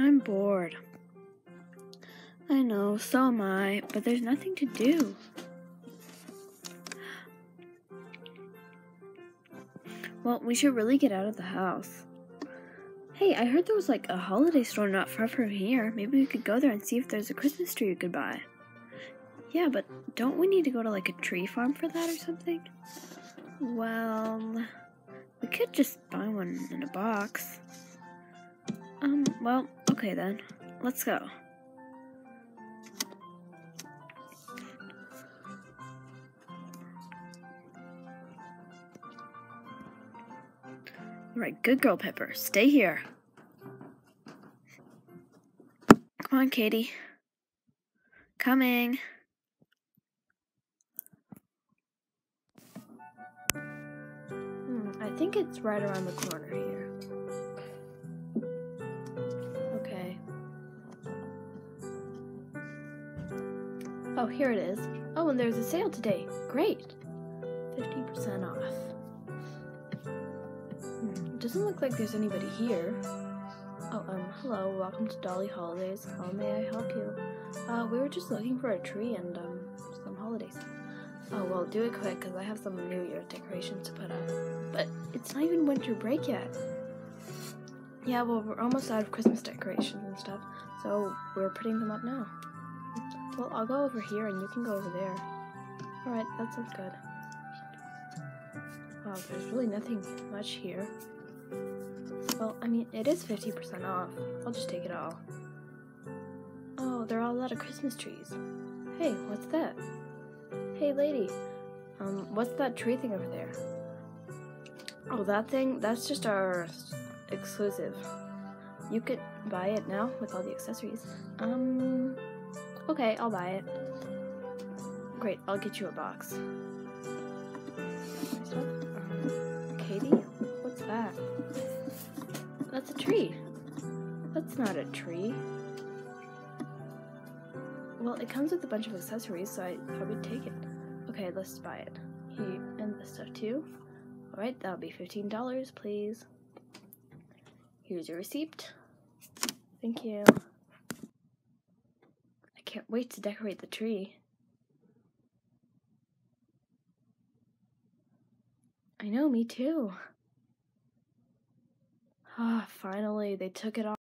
I'm bored. I know, so am I, but there's nothing to do. Well, we should really get out of the house. Hey, I heard there was like a holiday store not far from here. Maybe we could go there and see if there's a Christmas tree we could buy. Yeah, but don't we need to go to like a tree farm for that or something? Well, we could just buy one in a box. Um, well, okay then. Let's go. Alright, good girl, Pepper. Stay here. Come on, Katie. Coming. Hmm, I think it's right around the corner here. Oh, here it is. Oh, and there's a sale today. Great. 50% off. Hmm, doesn't look like there's anybody here. Oh, um, hello. Welcome to Dolly Holidays. How may I help you? Uh, we were just looking for a tree and, um, some holidays. Oh, well, do it quick because I have some New Year decorations to put up. But it's not even winter break yet. Yeah, well, we're almost out of Christmas decorations and stuff, so we're putting them up now. Well, I'll go over here and you can go over there. Alright, that sounds good. Wow, there's really nothing much here. Well, I mean, it is 50% off. I'll just take it all. Oh, they're all out of Christmas trees. Hey, what's that? Hey, lady. Um, what's that tree thing over there? Oh, that thing? That's just our exclusive. You could buy it now with all the accessories. Um, okay, I'll buy it. Great, I'll get you a box. Katie, what's that? That's a tree. That's not a tree. Well, it comes with a bunch of accessories, so I thought we'd take it. Okay, let's buy it. Here, and this stuff too. Alright, that'll be $15, please. Here's your receipt. Thank you. Can't wait to decorate the tree. I know, me too. Ah, finally, they took it off.